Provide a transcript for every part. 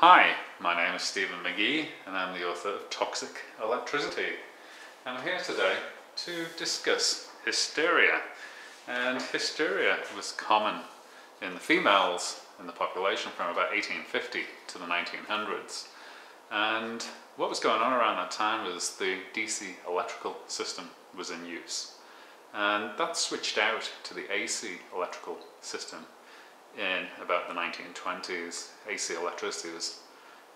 Hi, my name is Stephen McGee and I'm the author of Toxic Electricity. And I'm here today to discuss hysteria. And hysteria was common in the females in the population from about 1850 to the 1900s. And what was going on around that time was the DC electrical system was in use. And that switched out to the AC electrical system in about the 1920s. AC electricity was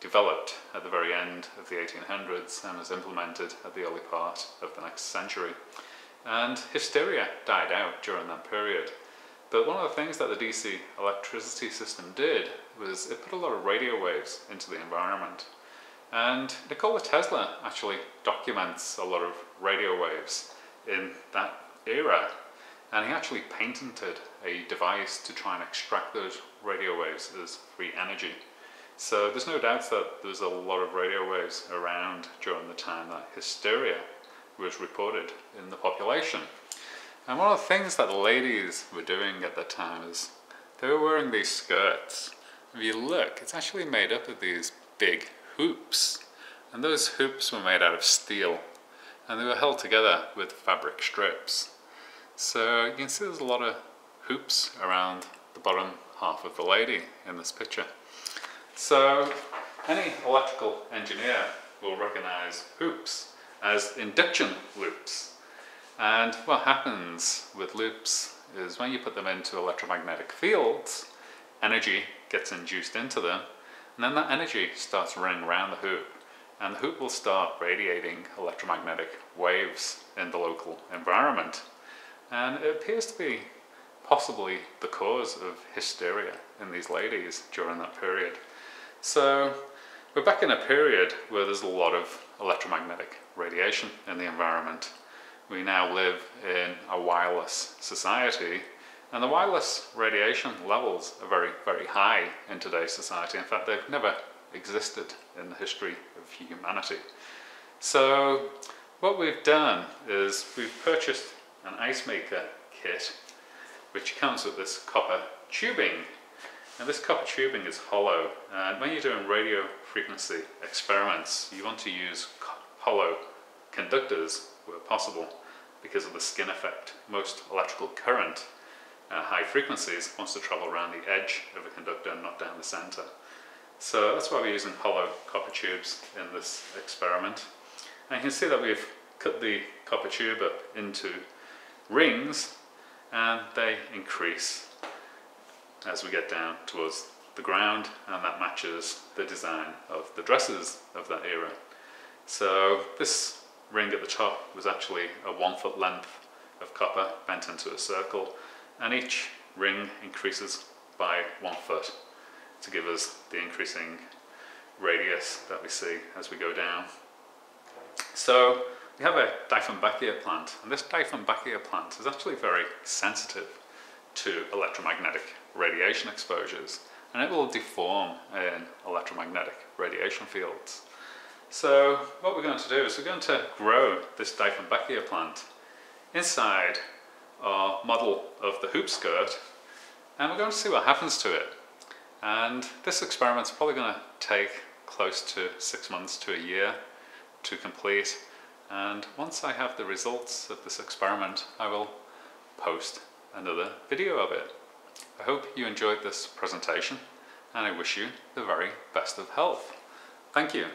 developed at the very end of the 1800s and was implemented at the early part of the next century. And hysteria died out during that period. But one of the things that the DC electricity system did was it put a lot of radio waves into the environment. And Nikola Tesla actually documents a lot of radio waves in that era. And he actually patented a device to try and extract those radio waves as free energy. So there's no doubt that there's a lot of radio waves around during the time that hysteria was reported in the population. And one of the things that the ladies were doing at the time is they were wearing these skirts. If you look, it's actually made up of these big hoops. And those hoops were made out of steel and they were held together with fabric strips. So you can see there's a lot of hoops around the bottom half of the lady in this picture. So any electrical engineer will recognize hoops as induction loops. And what happens with loops is when you put them into electromagnetic fields, energy gets induced into them, and then that energy starts running around the hoop, and the hoop will start radiating electromagnetic waves in the local environment. And it appears to be possibly the cause of hysteria in these ladies during that period. So we're back in a period where there's a lot of electromagnetic radiation in the environment. We now live in a wireless society and the wireless radiation levels are very, very high in today's society. In fact, they've never existed in the history of humanity. So what we've done is we've purchased an ice maker kit which comes with this copper tubing. Now this copper tubing is hollow and when you're doing radio frequency experiments you want to use hollow conductors where possible because of the skin effect. Most electrical current uh, high frequencies wants to travel around the edge of a conductor and not down the center. So that's why we're using hollow copper tubes in this experiment. And you can see that we've cut the copper tube up into rings and they increase as we get down towards the ground and that matches the design of the dresses of that era. So this ring at the top was actually a one foot length of copper bent into a circle and each ring increases by one foot to give us the increasing radius that we see as we go down. So we have a Dieffenbachia plant, and this Dieffenbachia plant is actually very sensitive to electromagnetic radiation exposures, and it will deform in electromagnetic radiation fields. So what we're going to do is we're going to grow this Dieffenbachia plant inside our model of the hoop skirt, and we're going to see what happens to it. And this experiment's probably going to take close to six months to a year to complete and once I have the results of this experiment I will post another video of it. I hope you enjoyed this presentation and I wish you the very best of health. Thank you.